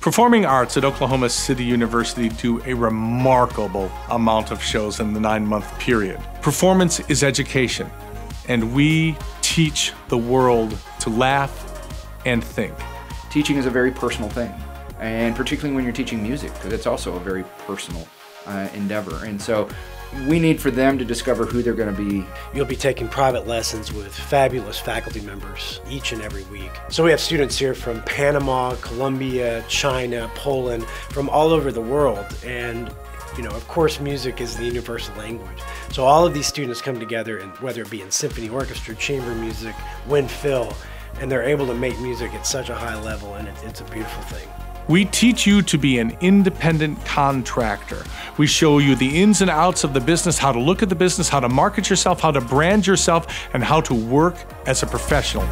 Performing arts at Oklahoma City University do a remarkable amount of shows in the nine month period. Performance is education, and we teach the world to laugh and think. Teaching is a very personal thing, and particularly when you're teaching music, because it's also a very personal uh, endeavor. And so we need for them to discover who they're going to be. You'll be taking private lessons with fabulous faculty members each and every week. So we have students here from Panama, Colombia, China, Poland, from all over the world. And you know, of course, music is the universal language. So all of these students come together, and whether it be in symphony orchestra, chamber music, Wind Phil, and they're able to make music at such a high level, and it, it's a beautiful thing. We teach you to be an independent contractor. We show you the ins and outs of the business, how to look at the business, how to market yourself, how to brand yourself, and how to work as a professional.